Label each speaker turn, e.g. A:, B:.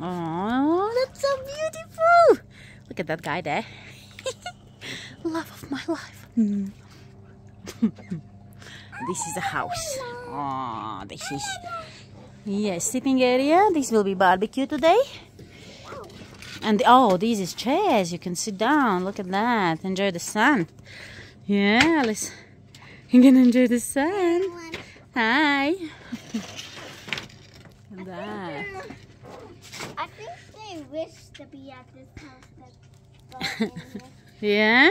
A: Oh, that's so beautiful. Look at that guy there. Love of my life. this is a house. Oh, this is yes, sitting area. This will be barbecue today. And oh, these is chairs. You can sit down. Look at that. Enjoy the sun. Yeah, Alice. You can enjoy the sun. Hi. that.
B: I wish to be at this house.
A: Yeah?